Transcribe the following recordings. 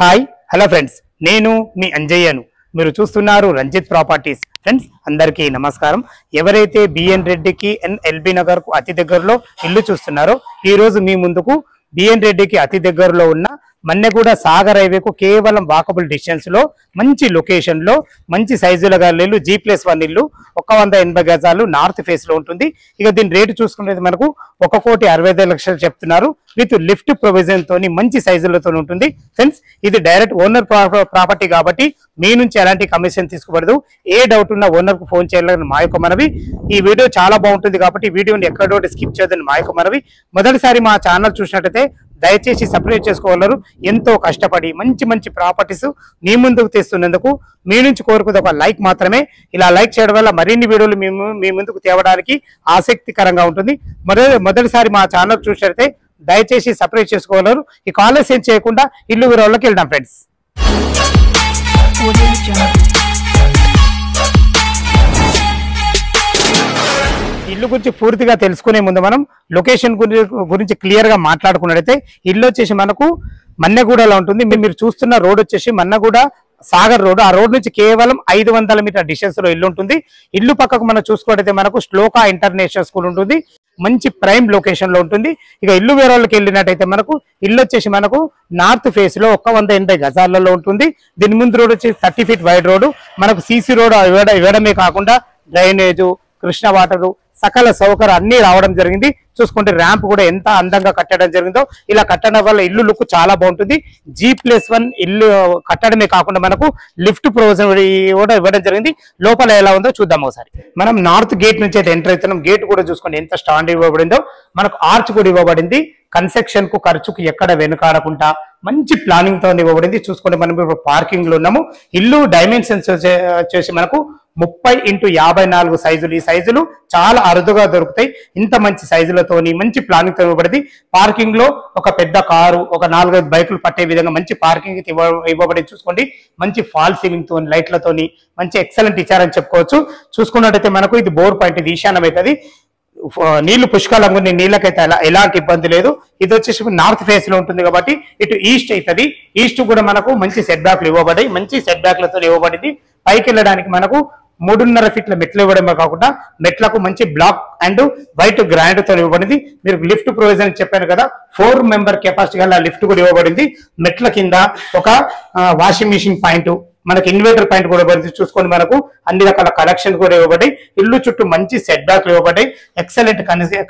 Hi hello friends నేను మీ అంజయ్యను. మీరు చూస్తున్నారు రంజిత్ ప్రాపర్టీస్. ఫ్రెండ్స్ అందరికీ నమస్కారం. ఎవరైతే బిఎన్ రెడ్డికి అండ్ ఎల్బీ నగర్కు అతి దగ్గరలో ఇల్లు చూస్తున్నారో ఈరోజు మీ ముందుకు బిఎన్ రెడ్డికి అతి దగ్గరలో ఉన్న మన్నెగూడ సాగర్ హైవేకు కేవలం వాకబుల్ డిస్టెన్స్లో మంచి లొకేషన్లో మంచి సైజుల గల ఇల్లు జీ ప్లస్ వన్ ఇల్లు ఒక వంద ఎనభై గజాలు నార్త్ ఫేస్లో ఉంటుంది. ఇక దీని రేటు చూసుకుంటే మనకు ఒక కోటి అరవై ఐదు లక్షలు చెప్తున్నారు. విత్ లిఫ్ట్ ప్రొవిజన్ తోని మంచి సైజులతో ఉంటుంది. ఫ్రెండ్స్ ఇది డైరెక్ట్ ఓనర్ ప్రాపర్టీ కాబట్టి మీ నుంచి ఎలాంటి కమిషన్ తీసుకోబడదు. ఏ డౌట్ ఉన్నా ఓనర్కు ఫోన్ చేయాలని మా యొక్క మనవి. ఈ వీడియో చాలా బాగుంటుంది కాబట్టి వీడియోని ఎక్కడో స్కిప్ చేయదని మా యొక్క మనవి. మొదటిసారి మా ఛానల్ చూసినట్టయితే దయచేసి సపరేట్ చేసుకోగలరు ఎంతో కష్టపడి మంచి మంచి ప్రాపర్టీస్ మీ ముందుకు తెస్తున్నందుకు మీ నుంచి కోరుకునే ఒక లైక్ మాత్రమే. ఇలా లైక్ చేయడం వల్ల మరిన్ని వీడియోలు మేము మీ ముందుకు తేవడానికి ఆసక్తికరంగా ఉంటుంది. మొదటి మొదటిసారి మా ఛానల్ చూసినట్లయితే దయచేసి సపరేట్ చేసుకోగలరు ఈ కాలేజ్ ఏం చేయకుండా ఇల్లు వివరాల్లోకి వెళ్దాం ఫ్రెండ్స్. ఇల్లు గురించి పూర్తిగా తెలుసుకునే ముందు మనం లొకేషన్ గురించి క్లియర్గా మాట్లాడుకున్నట్టయితే ఇల్లు వచ్చేసి మనకు మన్నెగూడలో ఉంటుంది. మీరు చూస్తున్న రోడ్ వచ్చేసి మన్నగూడ సాగర్ రోడ్. ఆ రోడ్ నుంచి కేవలం ఐదు వందల మీటర్ డిస్టెన్స్లో ఇల్లు ఉంటుంది. ఇల్లు పక్కకు మనం చూసుకున్నట్టయితే మనకు శ్లోకా ఇంటర్నేషనల్ స్కూల్ ఉంటుంది. మంచి ప్రైమ్ లొకేషన్లో ఉంటుంది. ఇక ఇల్లు వేరే వాళ్ళకి వెళ్ళినట్టయితే మనకు ఇల్లు వచ్చేసి మనకు నార్త్ ఫేస్లో ఒక వంద ఎనభై గజాలలో ఉంటుంది. దీని ముందు రోడ్ వచ్చి థర్టీ ఫీట్ వైడ్ రోడ్. మనకు సీసీ రోడ్ ఇవ్వడమే కాకుండా డ్రైనేజ్ కృష్ణ వాటరు సకల సౌకర్యం అన్ని రావడం జరిగింది. చూసుకుంటే ర్యాంప్ కూడా ఎంత అందంగా కట్టడం జరిగిందో ఇలా కట్టడం వల్ల ఇల్లు లుక్ చాలా బాగుంటుంది. జీ ప్లస్ వన్ ఇల్లు కట్టడమే కాకుండా మనకు లిఫ్ట్ ప్రొవిజన్ కూడా ఇవ్వడం జరిగింది. లోపల ఎలా ఉందో చూద్దాం ఒకసారి. మనం నార్త్ గేట్ నుంచి అయితే ఎంటర్ అవుతున్నాం. గేట్ కూడా చూసుకోండి ఎంత స్టాండ్ ఇవ్వబడిందో మనకు ఆర్చ్ కూడా ఇవ్వబడింది. కన్స్ట్రక్షన్కు ఖర్చుకు ఎక్కడ వెనుకాడకుండా మంచి ప్లానింగ్తో ఇవ్వబడింది. చూసుకోండి మనం ఇప్పుడు పార్కింగ్లో ఉన్నాము. ఇల్లు డైమెన్షన్స్ వచ్చేసి మనకు ముప్పై ఇంటూ యాభై నాలుగు సైజులు. ఈ సైజులు చాలా అరుదుగా దొరుకుతాయి. ఇంత మంచి సైజులతోని మంచి ప్లానింగ్తో ఇవ్వబడింది. పార్కింగ్లో ఒక పెద్ద కారు ఒక నాలుగైదు బైకులు పట్టే విధంగా మంచి పార్కింగ్ ఇవ్వబడి చూసుకోండి. మంచి ఫాల్ సీలింగ్ తోని లైట్లతోని మంచి ఎక్సలెంట్ ఇచ్చారని చెప్పుకోవచ్చు. చూసుకున్నట్టయితే మనకు ఇది బోర్ పాయింట్ ఇది ఈశాన్యం అవుతుంది నీళ్ళు పుష్కలంగా ఉన్నాయి. నీళ్ళకైతే ఎలా ఎలాంటి ఇబ్బంది లేదు. ఇది వచ్చేసి నార్త్ ఫేస్లో ఉంటుంది కాబట్టి ఇటు ఈస్ట్ అవుతుంది ఈస్ట్ కూడా మనకు మంచి సెట్ బ్యాక్లు ఇవ్వబడ్డాయి. మంచి సెట్ బ్యాక్లతో ఇవ్వబడింది. పైకి వెళ్ళడానికి మనకు మూడున్నర ఫీట్ల మెట్లు ఇవ్వడమే కాకుండా మెట్లకు మంచి బ్లాక్ అండ్ వైట్ గ్రాండ్తో ఇవ్వబడింది. మీరు లిఫ్ట్ ప్రొవిజన్ చెప్పాను కదా ఫోర్ మెంబర్ కెపాసిటీ గల లిఫ్ట్ కూడా ఇవ్వబడింది. మెట్ల కింద ఒక వాషింగ్ మిషన్ పాయింట్ మనకి ఇన్వర్టర్ పాయింట్ కూడా ఇవ్వబడింది చూసుకొని మనకు అన్ని రకాల కలెక్షన్ కూడా ఇవ్వబడి ఇల్లు చుట్టూ మంచి సెట్ బ్యాక్ ఇవ్వబడ్డాయి. ఎక్సలెంట్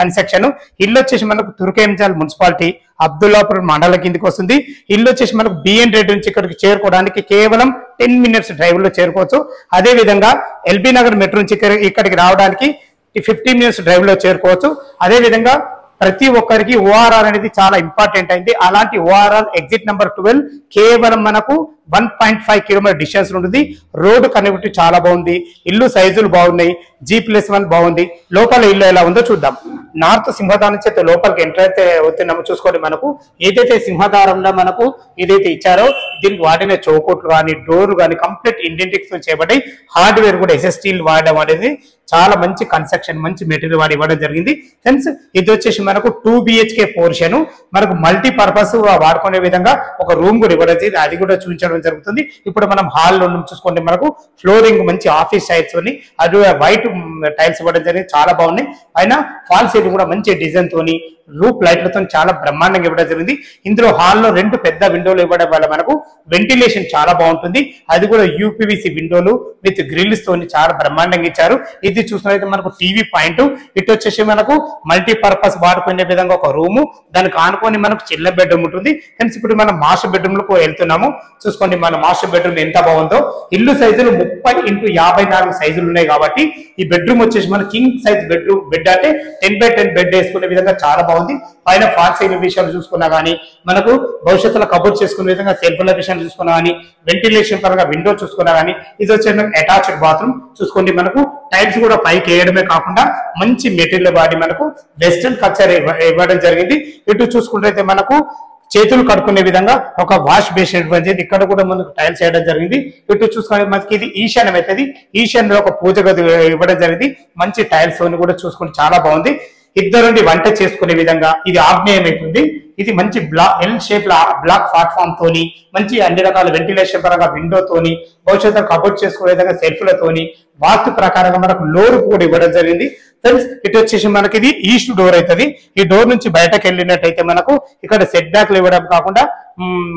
కన్స్ట్రక్షన్ ఇల్లు వచ్చేసి మనకు తుర్కేంజాల్ మున్సిపాలిటీ అబ్దుల్లాపురం మండల కిందకి వస్తుంది. ఇల్లు వచ్చేసి మనకు బిఎన్ రెడ్డి నుంచి ఇక్కడికి చేరుకోవడానికి కేవలం టెన్ మినిట్స్ డ్రైవ్లో చేరుకోవచ్చు. అదే విధంగా ఎల్బీ నగర్ మెట్రో నుంచి ఇక్కడ- ఇక్కడికి రావడానికి ఫిఫ్టీన్ మినిట్స్ డ్రైవ్లో చేరుకోవచ్చు. అదే విధంగా ప్రతి ఒక్కరికి ఓఆర్ఆర్ అనేది చాలా ఇంపార్టెంట్ అయింది. అలాంటి ఓఆర్ఆర్ ఎగ్జిట్ నెంబర్ ట్వెల్వ్ కేవలం మనకు one point five kilometre distance ఉంటుంది. రోడ్డు కనెక్టివిటీ చాలా బాగుంది. ఇల్లు సైజులు బాగున్నాయి. జీ ప్లస్ వన్ బాగుంది. లోపల ఇల్లు ఎలా ఉందో చూద్దాం. నార్త్ సింహదారం చేత లోపలికి ఎంటర్ అయితే అవుతున్నామో చూసుకోండి మనకు. ఏదైతే సింహదారంలో మనకు ఏదైతే ఇచ్చారో దీనికి వాడిన చౌకోట్లు కానీ డోర్ కానీ కంప్లీట్ ఇండెంటిక్స్ చేయబడి హార్డ్వేర్ కూడా ఎస్ఎస్టీలు వాడడం అనేది చాలా మంచి కన్స్ట్రక్షన్ మంచి మెటీరియల్ వాడి ఇవ్వడం జరిగింది. ఫ్రెండ్స్ ఇది వచ్చేసి మనకు టూ బిహెచ్కే పోర్షన్ మనకు మల్టీ పర్పస్ వాడుకునే విధంగా ఒక రూమ్ కూడా ఇవ్వడం జరిగింది. అది కూడా చూపించడం జరుగుతుంది. ఇప్పుడు మనం హాల్లో చూసుకోండి మనకు ఫ్లోరింగ్ మంచి ఆఫీస్ టైల్స్ ఉన్నాయి అది వైట్ టైల్స్ ఇవ్వడం జరిగింది. చాలా బాగున్నాయి. పైన ఫాల్ సీలింగ్ కూడా మంచి డిజైన్ తోని రూప్ లైట్లతో చాలా బ్రహ్మాండంగా ఇవ్వడం జరిగింది. ఇందులో హాల్లో రెండు పెద్ద విండోలు ఇవ్వడం వల్ల మనకు వెంటిలేషన్ చాలా బాగుంటుంది. అది కూడా యూపీవీసీ విండోలు విత్ గ్రిల్స్ తోని చాలా బ్రహ్మాండంగా ఇచ్చారు. ఇది చూసినట్లయితే మనకు టీవీ పాయింట్. ఇటు వచ్చేసి మనకు మల్టీ పర్పస్ వాడుకునే విధంగా ఒక రూము దానికి ఆనుకొని మనకు చిన్న బెడ్రూమ్ ఉంటుంది. ఫ్రెండ్స్ ఇప్పుడు మనం మాస్టర్ బెడ్రూమ్లకు వెళ్తున్నాము. చూసుకోండి మన మాస్టర్ బెడ్రూమ్ ఎంత బాగుందో. ఇల్లు సైజులు ముప్పై ఇంటూ యాభై నాలుగు సైజులు ఉన్నాయి కాబట్టి ఈ బెడ్రూమ్ వచ్చేసి మన కింగ్ సైజ్ బెడ్రూమ్ బెడ్ అంటే టెన్ బై టెన్ బెడ్ వేసుకునే విధంగా చాలా బాగుంది. పైన ఫాల్ సీలింగ్ విషయాలు చూసుకున్నా కానీ మనకు భవిష్యత్తులో కబుర్ చేసుకునే విధంగా సెల్ఫ్ల విషయాలు చూసుకున్నా కానీ వెంటిలేషన్ పరంగా విండో చూసుకున్నా కానీ ఇది వచ్చే అటాచ్డ్ బాత్రూమ్ చూసుకోండి మనకు టైల్స్ కూడా పైకి వేయడమే కాకుండా మంచి మెటీరియల్ వాడి మనకు వెస్టర్న్ కల్చర్ ఇవ్వడం జరిగింది. ఇటు చూసుకుంటే మనకు చేతులు కడుక్కునే విధంగా ఒక వాష్ బేసిన్ ఇవ్వడం ఇక్కడ కూడా మనకు టైల్స్ వేయడం జరిగింది. ఇటు చూసుకునే మనకి ఇది ఈశాన్యం అవుతుంది ఈశాన్యంలో ఒక పూజ గది ఇవ్వడం జరిగింది. మంచి టైల్స్ కూడా చూసుకుంటే చాలా బాగుంది. ఇద్దరుండి వంట చేసుకునే విధంగా ఇది ఆగ్నేయం అవుతుంది ఇది మంచి block L shape block platform తోని మంచి అన్ని రకాల వెంటిలేషన్ పరంగా విండో తోని భవిష్యత్తు కబోర్డ్ చేసుకునే విధంగా సెల్ఫ్లతోని వాస్తు ప్రకారంగా మనకు లోరు కూడా ఇవ్వడం జరిగింది. ఫ్రెండ్స్ ఇటు వచ్చేసి మనకి ఇది ఈస్ట్ డోర్ అవుతుంది ఈ డోర్ నుంచి బయటకు వెళ్ళినట్టయితే మనకు ఇక్కడ సెట్ బ్యాక్లు ఇవ్వడం కాకుండా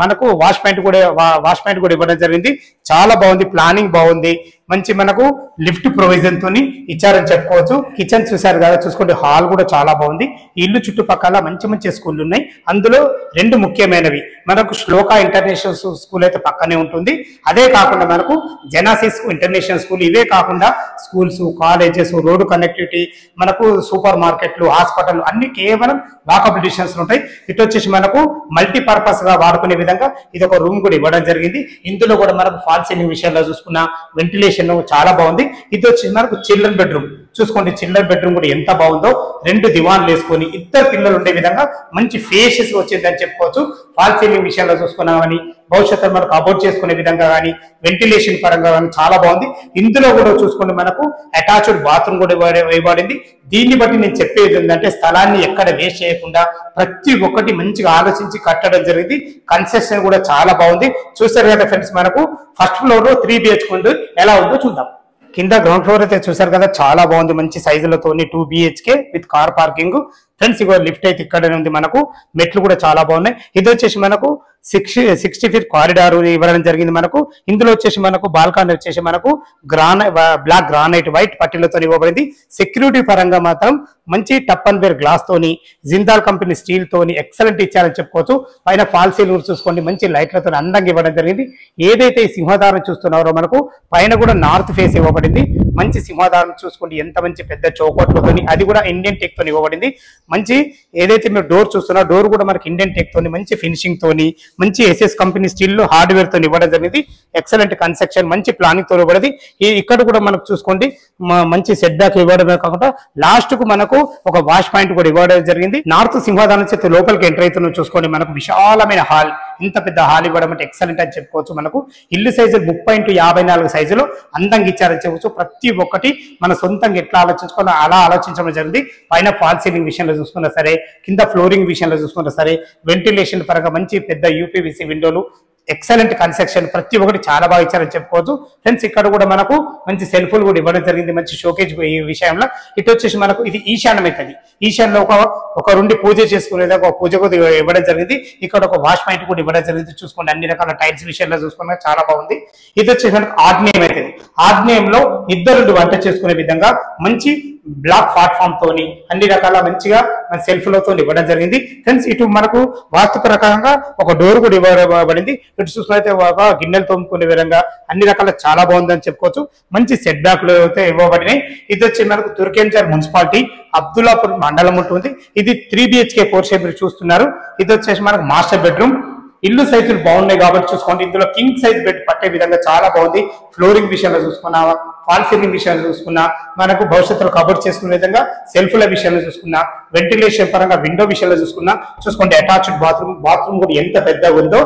మనకు వాష్ పాయింట్ కూడా వాష్ పాయింట్ కూడా ఇవ్వడం జరిగింది. చాలా బాగుంది ప్లానింగ్ బాగుంది. మంచి మనకు లిఫ్ట్ ప్రొవిజన్ తోని ఇచ్చారని చెప్పుకోవచ్చు. కిచెన్ చూసారు కదా చూసుకుంటే హాల్ కూడా చాలా బాగుంది. ఇల్లు చుట్టుపక్కల మంచి మంచి స్కూళ్ళు ఉన్నాయి. అందులో రెండు ముఖ్యమైనవి. మనకు శ్లోక ఇంటర్నేషనల్ స్కూల్ అయితే పక్కనే ఉంటుంది. అదే కాకుండా మనకు జెనాసిస్ ఇంటర్నేషనల్ స్కూల్ ఇవే కాకుండా స్కూల్స్ కాలేజెస్ రోడ్డు కనెక్టివిటీ మనకు సూపర్ మార్కెట్లు హాస్పిటల్ అన్ని కేవలం వాకబుల్ డిస్టెన్స్ ఉంటాయి. ఇటు వచ్చేసి మనకు మల్టీపర్పస్గా వాడుకునే విధంగా ఇది ఒక రూమ్ కూడా ఇవ్వడం జరిగింది. ఇందులో కూడా మనకు ఫాల్ సీలింగ్ విషయంలో చూసుకున్న వెంటిలేషన్ చాలా బాగుంది. ఇది వచ్చేసి మనకు చిల్డ్రన్ బెడ్రూమ్. చూసుకోండి చిల్డ్రన్ బెడ్రూమ్ కూడా ఎంత బాగుందో. రెండు దివాన్లు వేసుకొని ఇద్దరు పిల్లలు ఉండే విధంగా మంచి ఫేషెస్ వచ్చిందని చెప్పుకోవచ్చు. ఫాల్ సీలింగ్ విషయంలో చూసుకున్నామని భవిష్యత్తులో మనకు అబౌట్ చేసుకునే విధంగా కానీ వెంటిలేషన్ పరంగా కానీ చాలా బాగుంది. ఇందులో కూడా చూసుకుంటే మనకు అటాచ్డ్ బాత్రూమ్ కూడా వేయబడింది. ఇవ్వబడింది దీన్ని బట్టి నేను చెప్పేది ఏంటంటే స్థలాన్ని ఎక్కడ వేస్ట్ చేయకుండా ప్రతి ఒక్కటి మంచిగా ఆలోచించి కట్టడం జరిగింది. కన్స్ట్రక్షన్ కూడా చాలా బాగుంది. చూసారు కదా ఫ్రెండ్స్ మనకు ఫస్ట్ ఫ్లోర్లో త్రీ బిహెచ్కే ఉంది ఎలా ఉందో చూద్దాం. కింద గ్రౌండ్ ఫ్లోర్ అయితే చూసారు కదా చాలా బాగుంది. మంచి సైజులతోని two BHK with car parking friends ego lift అయితే ఇక్కడనే ఉంది మనకు. మెట్లు కూడా చాలా బాగున్నాయి. ఇది వచ్చేసి మనకు సిక్స్టీ సిక్స్టీ ఫీట్ కారిడార్ ఇవ్వడం జరిగింది మనకు. ఇందులో వచ్చేసి మనకు బాల్కాన్ వచ్చేసి మనకు గ్రానై బ్లాక్ గ్రానైట్ వైట్ పట్టీలతో ఇవ్వబడింది. సెక్యూరిటీ పరంగా మాత్రం మంచి టప్ అండ్ వేర్ గ్లాస్ తోని జిందాల్ కంపెనీ స్టీల్ తోని ఎక్సలెంట్ ఇచ్చారని చెప్పుకోవచ్చు. పైన ఫాల్ సీలింగ్ చూసుకోండి. మంచి లైట్లతో అందంగా ఇవ్వడం జరిగింది. ఏదైతే ఈ సింహదారం చూస్తున్నారో మనకు పైన కూడా నార్త్ ఫేస్ ఇవ్వబడింది. మంచి సింహదారం చూసుకోండి. ఎంత మంచి పెద్ద చౌకట్లతోని అది కూడా ఇండియన్ టెక్ తోని ఇవ్వబడింది. మంచి ఏదైతే మీరు డోర్ చూస్తున్నా డోర్ కూడా మనకి ఇండియన్ టెక్ తోని మంచి ఫినిషింగ్ తోని మంచి ఎస్ఎస్ కంపెనీ స్టీల్లో హార్డ్వేర్తో ఇవ్వడం జరిగింది. ఎక్సలెంట్ కన్స్ట్రక్షన్ మంచి ప్లానింగ్తో ఇవ్వడది ఇక్కడ కూడా మనకు చూసుకోండి మంచి సెట్ బ్యాక్ ఇవ్వడమే కాకుండా లాస్ట్కు మనకు ఒక వాష్ పాయింట్ కూడా ఇవ్వడం జరిగింది. నార్త్ సింహాదానం చేతి లోపలికి ఎంటర్ అవుతున్న చూసుకోండి. మనకు విశాలమైన హాల్ ఇంత పెద్ద హాల్ ఇవ్వడం అంటే ఎక్సలెంట్ అని చెప్పుకోవచ్చు మనకు. ఇల్లు సైజు ముప్పై ఇంటూ యాభై నాలుగు సైజులో అందంగా ఇచ్చారని చెప్పవచ్చు ప్రతి ఒక్కటి మన సొంతంగా ఎట్లా ఆలోచించుకోవాలో అలా ఆలోచించడం జరిగింది. పైన ఫాల్ సీలింగ్ విషయంలో చూసుకున్నా సరే కింద ఫ్లోరింగ్ విషయంలో చూసుకున్నా సరే వెంటిలేషన్ పరంగా మంచి పెద్ద యూపీవీసీ విండోలు ఎక్సలెంట్ కన్స్ట్రక్షన్ ప్రతి ఒక్కటి చాలా బాగా ఇచ్చారని చెప్పుకోవచ్చు. ఫ్రెండ్స్ ఇక్కడ కూడా మనకు మంచి సెల్ఫుల్ కూడా ఇవ్వడం జరిగింది. మంచి షోకేజ్ ఈ విషయంలో. ఇటు వచ్చేసి మనకు ఇది ఈశాన్యం అవుతుంది ఈశాన్యంలో ఒక ఒక రెండు పూజ చేసుకునేది ఒక పూజ ఇవ్వడం జరిగింది. ఇక్కడ ఒక వాష్ పాయింట్ కూడా ఇవ్వడం జరిగింది. చూసుకోండి అన్ని రకాల టైల్స్ విషయంలో చూసుకున్నా చాలా బాగుంది. ఇది వచ్చేసి మనకు ఆగ్నేయం అవుతుంది ఆగ్నేయంలో ఇద్దరు వంట చేసుకునే విధంగా మంచి బ్లాక్ ప్లాట్ఫామ్ తోని అన్ని రకాల మంచిగా సెల్ఫ్ సెల్ఫ్లతో ఇవ్వడం జరిగింది. ఫ్రెండ్స్ ఇటు మనకు వాస్తు ప్రకారంగా ఒక డోర్ కూడా ఇవ్వబడింది. ఇటు చూసినైతే ఒక గిన్నెలు తోముకునే విధంగా అన్ని రకాల చాలా బాగుందని చెప్పుకోవచ్చు. మంచి సెట్ బ్యాక్లు అయితే ఇవ్వబడినాయి. ఇది వచ్చి మనకు తుర్కేంచర్ మున్సిపాలిటీ అబ్దుల్లాపూర్ మండలం ఉంటుంది. ఇది త్రీ బిహెచ్కే పోర్షన్ మీరు చూస్తున్నారు. ఇది వచ్చేసి మనకు మాస్టర్ బెడ్రూమ్ ఇల్లు సైజులు బాగున్నాయి కాబట్టి చూసుకోండి. ఇందులో కింగ్ సైజ్ బెడ్ పట్టే విధంగా చాలా బాగుంది. ఫ్లోరింగ్ విషయంలో చూసుకున్నా ఫాల్ సీలింగ్ విషయంలో చూసుకున్నా మనకు భవిష్యత్తులో కబర్ చేసుకునే విధంగా సెల్ఫ్ల విషయంలో చూసుకున్నా వెంటిలేషన్ పరంగా విండో విషయంలో చూసుకున్నా చూసుకోండి అటాచ్డ్ బాత్రూమ్ బాత్రూమ్ కూడా ఎంత పెద్దగా ఉందో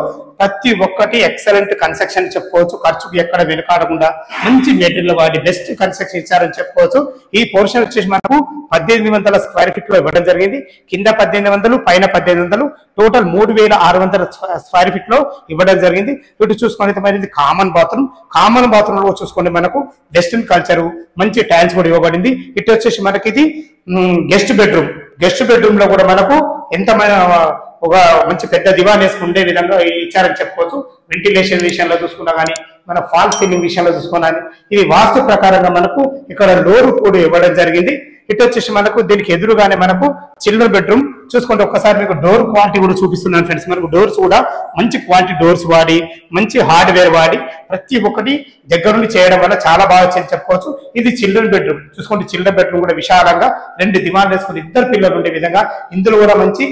ప్రతి ఒక్కటి ఎక్సలెంట్ కన్స్ట్రక్షన్ చెప్పుకోవచ్చు. ఖర్చుకు ఎక్కడ వెనుకాడకుండా మంచి మెటీరియల్ వాడి బెస్ట్ కన్స్ట్రక్షన్ ఇచ్చారని చెప్పుకోవచ్చు. ఈ పోర్షన్ వచ్చేసి మనకు పద్దెనిమిది వందల స్క్వేర్ ఫీట్లో ఇవ్వడం జరిగింది. కింద పద్దెనిమిది వందలు పైన పద్దెనిమిది వందలు టోటల్ మూడు వేల ఆరు వందల స్క్వేర్ ఫీట్లో ఇవ్వడం జరిగింది. ఇటు చూసుకుంటే మరి కామన్ బాత్రూమ్ కామన్ బాత్రూమ్లో చూసుకోండి మనకు వెస్టర్న్ కల్చర్ మంచి టైల్స్ కూడా ఇవ్వబడింది. ఇటు వచ్చేసి మనకి ఇది గెస్ట్ బెడ్రూమ్ గెస్ట్ బెడ్రూమ్లో కూడా మనకు ఎంత ఒక మంచి పెద్ద దివాన్ వేసుకుని ఉండే విధంగా ఇచ్చారని చెప్పుకోవచ్చు. వెంటిలేషన్ విషయంలో చూసుకున్నా కానీ మన ఫాల్ సీలింగ్ విషయంలో చూసుకున్నా కానీ ఇది వాస్తు ప్రకారంగా మనకు ఇక్కడ డోర్ కూడా ఇవ్వడం జరిగింది. ఇటు వచ్చేసి మనకు దీనికి ఎదురుగానే మనకు చిల్డ్రన్ బెడ్రూమ్. చూసుకుంటే ఒక్కసారి మీకు డోర్ క్వాలిటీ కూడా చూపిస్తున్నాను ఫ్రెండ్స్. మనకు డోర్స్ కూడా మంచి క్వాలిటీ డోర్స్ వాడి మంచి హార్డ్వేర్ వాడి ప్రతి ఒక్కటి దగ్గర నుండి చేయడం వల్ల చాలా బాగా వచ్చింది చెప్పుకోవచ్చు. ఇది చిల్డ్రన్ బెడ్రూమ్. చూసుకుంటే చిల్డ్రన్ బెడ్రూమ్ కూడా విశాలంగా రెండు దివాన్లు వేసుకుని ఇద్దరు పిల్లలు ఉండే విధంగా ఇందులో కూడా మంచి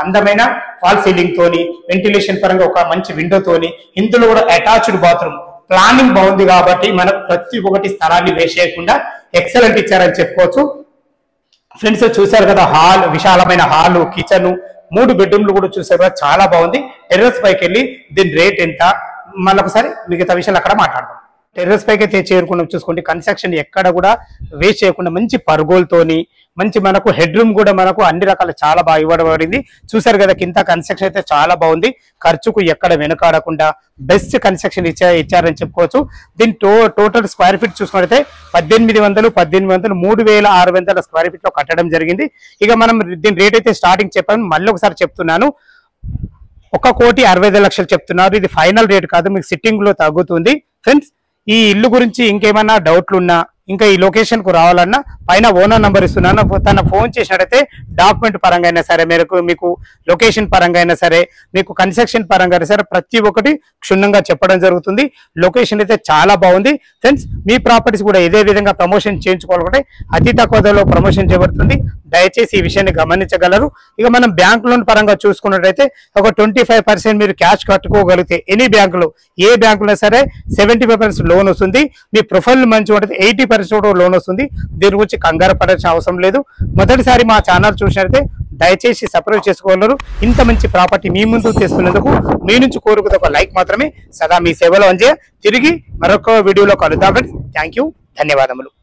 అందమైన ఫాల్ సీలింగ్ తోని వెంటిలేషన్ పరంగా ఒక మంచి విండో తోని ఇందులో కూడా అటాచ్డ్ బాత్రూమ్ ప్లానింగ్ బాగుంది కాబట్టి మనకు ప్రతి ఒక్కటి స్థలాన్ని వేస్ట్ చేయకుండా ఎక్సలెంట్ ఇచ్చారని చెప్పుకోవచ్చు. ఫ్రెండ్స్ చూశారు కదా హాల్ విశాలమైన హాల్ కిచెన్ మూడు బెడ్రూమ్లు కూడా చూసారు కదా చాలా బాగుంది. టెర్రస్ పైకి వెళ్ళి దీని రేట్ ఎంత? మళ్ళీ ఒకసారి మిగతా విషయాలు అక్కడ మాట్లాడదాం. టెర్రస్ పైకి అయితే చేరుకున్నాం చూసుకోండి. కన్స్ట్రక్షన్ ఎక్కడ కూడా వేస్ట్ చేయకుండా మంచి పరుగోలతోని మంచి మనకు హెడ్ రూమ్ కూడా మనకు అన్ని రకాల చాలా బాగా ఇవ్వబడింది. చూసారు కదా కింద కన్స్ట్రక్షన్ అయితే చాలా బాగుంది. ఖర్చుకు ఎక్కడ వెనుకాడకుండా బెస్ట్ కన్స్ట్రక్షన్ ఇచ్చా ఇచ్చారని చెప్పుకోవచ్చు. దీని టో టోటల్ స్క్వేర్ ఫీట్ చూసుకున్నట్లయితే పద్దెనిమిది వందలు పద్దెనిమిది వందలు మూడు వేల ఆరు వందల స్క్వేర్ ఫీట్లో కట్టడం జరిగింది. ఇక మనం దీని రేట్ అయితే స్టార్టింగ్ చెప్పాను మళ్ళీ ఒకసారి చెప్తున్నాను. ఒక కోటి అరవై ఐదు లక్షలు చెప్తున్నారు. ఇది ఫైనల్ రేట్ కాదు మీకు సిట్టింగ్లో తగ్గుతుంది. ఫ్రెండ్స్ ఈ ఇల్లు గురించి ఇంకేమైనా డౌట్లు ఉన్నా ఇంకా ఈ లొకేషన్కు రావాలన్నా పైన ఓనర్ నంబర్ ఇస్తున్నాను తన ఫోన్ చేసినట్టయితే డాక్యుమెంట్ పరంగా అయినా సరే మేరకు మీకు లొకేషన్ పరంగా అయినా సరే మీకు కన్స్ట్రక్షన్ పరంగా అయినా సరే ప్రతి ఒక్కటి క్షుణ్ణంగా చెప్పడం జరుగుతుంది. లొకేషన్ అయితే చాలా బాగుంది. ఫ్రెండ్స్ మీ ప్రాపర్టీస్ కూడా ఇదే విధంగా ప్రమోషన్ చేయించుకోవాలంటే అతి తక్కువ ధరలో ప్రమోషన్ చేయబడుతుంది దయచేసి ఈ విషయాన్ని గమనించగలరు. ఇక మనం బ్యాంక్ లోన్ పరంగా చూసుకున్నట్టయితే ఒక ట్వంటీ ఫైవ్ పర్సెంట్ మీరు క్యాష్ కట్టుకోగలిగితే ఎనీ బ్యాంకులో? ఏ బ్యాంకులో సరే సెవెంటీ ఫైవ్ పర్సెంట్ లోన్ వస్తుంది. మీ ప్రొఫైల్ మంచి ఉంటుంది ఎయిటీ పర్సెంట్ లోన్ వస్తుంది. దీని గురించి కంగారు పడాల్సిన అవసరం లేదు. మొదటిసారి మా ఛానల్ చూసినట్లయితే దయచేసి సబ్స్క్రైబ్ చేసుకోగలరు. ఇంత మంచి ప్రాపర్టీ మీ ముందు తీసుకునేందుకు మీ నుంచి కోరుకున్న ఒక లైక్ మాత్రమే సదా మీ సేవలో అంజే తిరిగి మరొక వీడియోలో కలుద్దాం ఫ్రెండ్స్. Thank you. ధన్యవాదములు.